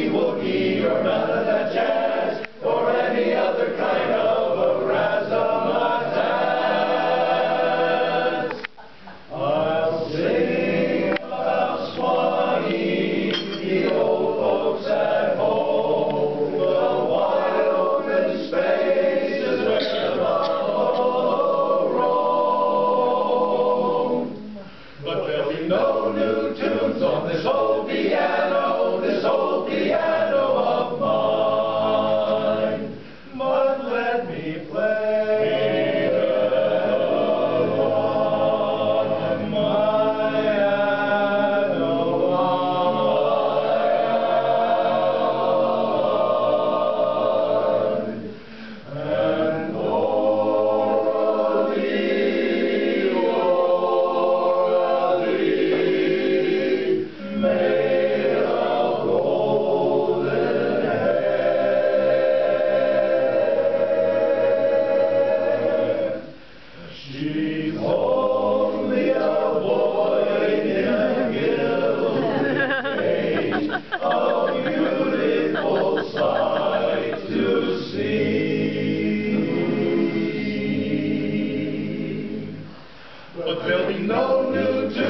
Okie dokie, sing no